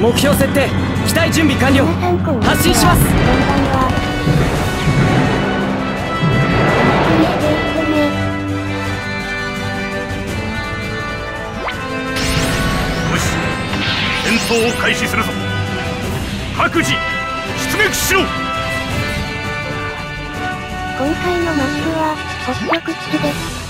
目標設定機体準備完了。発進します。戦闘を開始するぞ。各自出撃しろ。今回のマップは、北極基地です。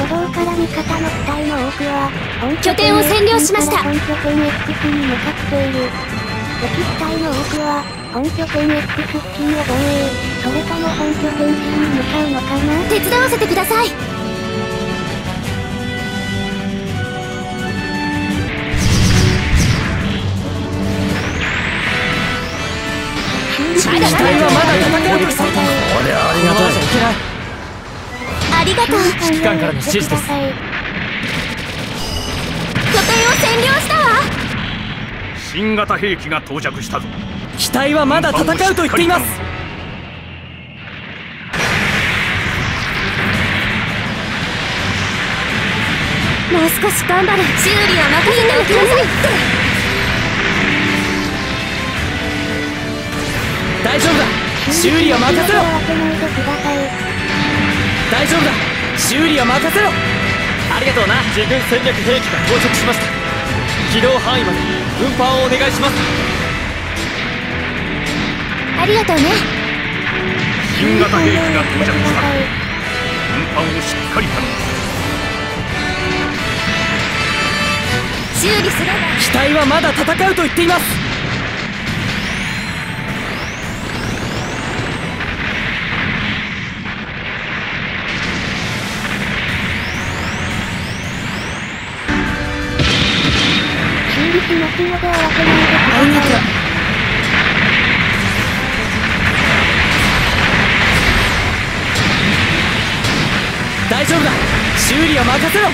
初動から味方の機体の多くは、本拠拠点を占領しました。本拠点 X に向かっている。敵機体の多くは、本拠点 X 付近を防衛、それとも本拠点 C に向かうのかな？手伝わせてください。機体はまだ戦うとしていたあれありがたい。いけないありがとう。指揮官からの指示です。拠点を占領したわ。新型兵器が到着したぞ。機体はまだ戦うと言っています。もう少し頑張る修理は任せておきなさいって。大丈夫だ。修理は任せろ大丈夫だ。修理は任せろ。ありがとうな。自軍戦略兵器が到着しました。軌道範囲まで運搬をお願いします。ありがとうね。新型兵器が到着した。運搬をしっかり頼む。修理すれば。機体はまだ戦うと言っていますください。大丈夫だ。修理は任せろ。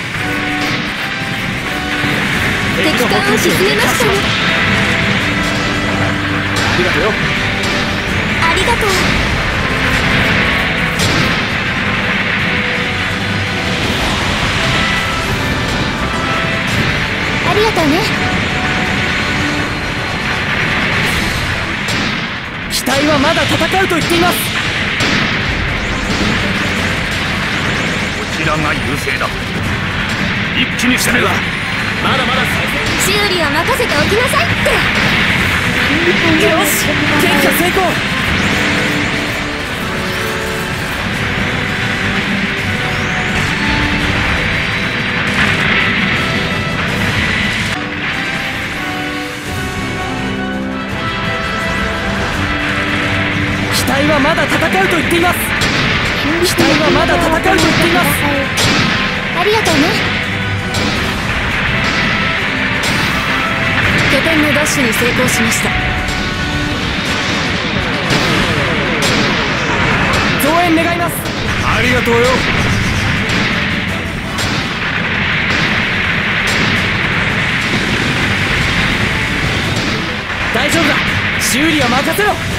敵艦を沈めましたねありがとうよ。ありがとう。ありがとうね機体はまだ戦うと言っています。こちらが優勢だ。一気に攻めろまだまだ再修理は任せておきなさいって。戦よし撃破成功戦うと言っています。機体はまだ戦うと言っています。ありがとうね。拠点の奪取に成功しました。増援願います。ありがとうよ。大丈夫だ。修理は任せろ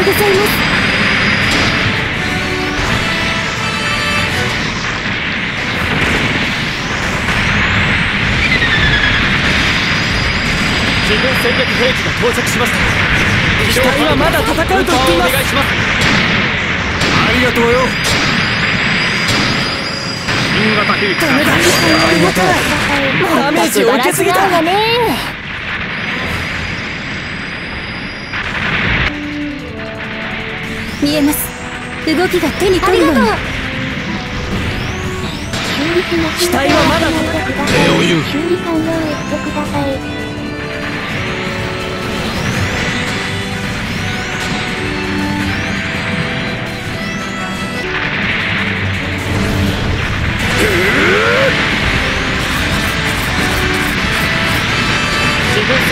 うございます。自軍戦略兵器が到着しました機体はまだ戦うと言っています。ありがとうよ。新型兵器がダメだ。ありがたいダメージを受けすぎたわね見えます。動きが手に取るように。機体はまだ礼を言う。修理完了してください。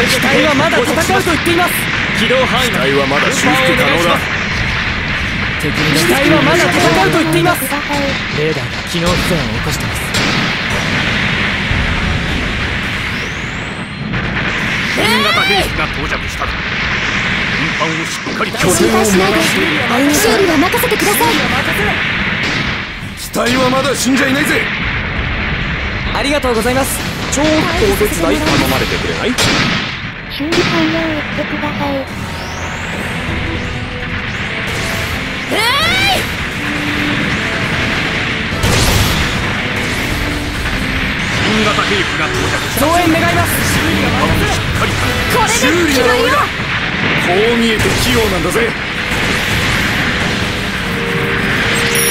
機体はまだ戦うと言っています。機動範囲機体はまだ修復可能だ敵の機体はまだ戦うと言っています。レーダーが機能不全を起こしています。新型兵器が到着した運搬をしっかり拠心配しないで修理は任せてください。機体はまだ死んじゃいないぜ。ありがとうございます。ちょっとお手伝い頼まれてくれない？修理完了言ってください。新型兵器が到着した増援願います修理がりこれで決まりよこう見えて器用なんだぜ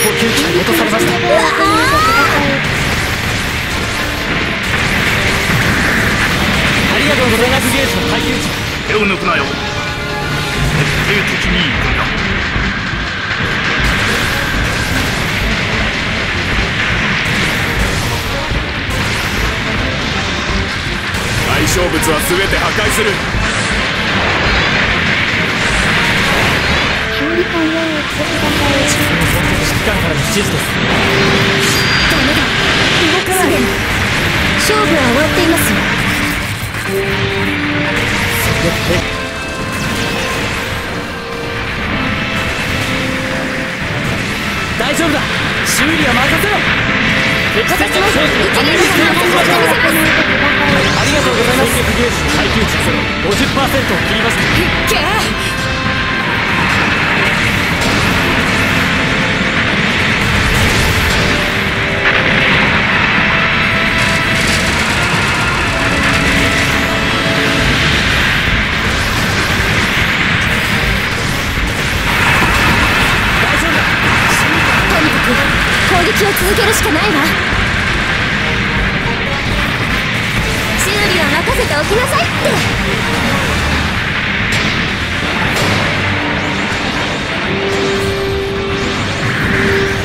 補給機が落とされました。ありがとうございます。ゲージの耐久値。手を抜くなよ。徹底的に行くんだ対象物は全て破壊する。からの指示ですダメだ。動かない。勝負は終わっています。大丈夫だ。修理は任せろ。敵戦の兵器一流の成功しましたがとうございます。ゲージ耐久値ゼロ50%を切りましたけ大丈夫だとにかく攻撃を続けるしかないわせておきなさい。って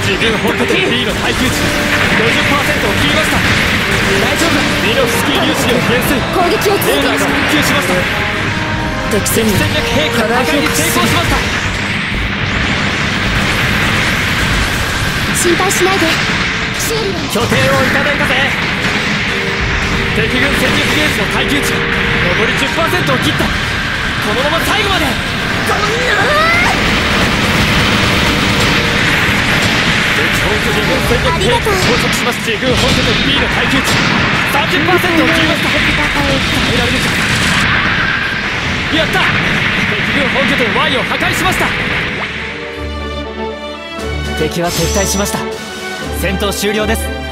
自軍本拠点 B の耐久値50%を切りました。大丈夫だミノフスキー粒子量減衰攻撃を続けるレーダーが復旧しました。敵戦略兵器の破壊に成功しました。心配しないで修理は拠点をいた。だいた。ぜ敵軍戦術ゲージの耐久値残り10%を切った。このまま最後まで。敵本拠陣の戦略兵器が到着します自軍本拠点 B の耐久値。30%を切りました耐えられるか。やった。敵軍本拠点 Y を破壊しました。敵は撤退しました。戦闘終了です。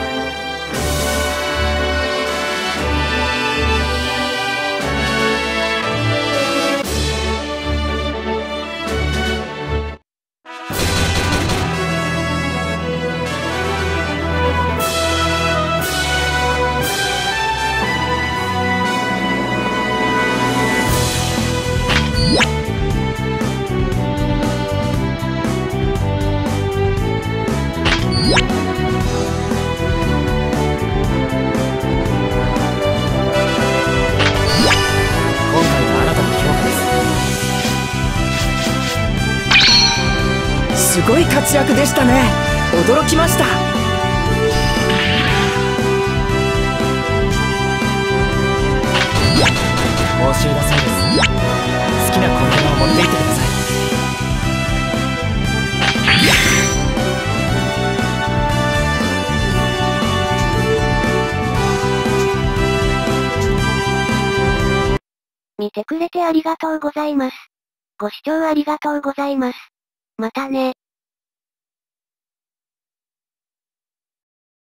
すごい活躍でしたね驚きました報酬だそうです好きなコンテナを持っていってください見てくれてありがとうございます。ご視聴ありがとうございます。またね。